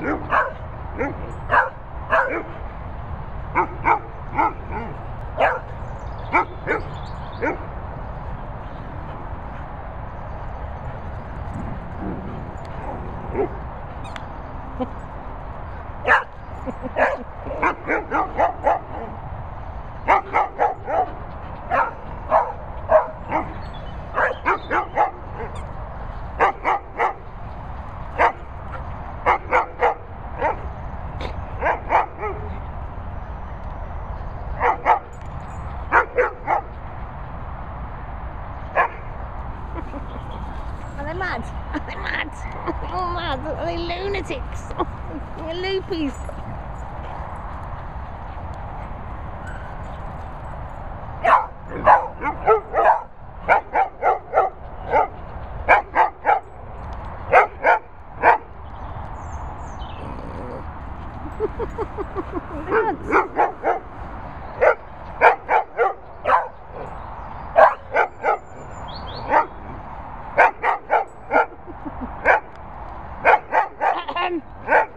Yeah. Are they mad? Are they mad? Oh, mad. Are they lunatics? They're loopies. again.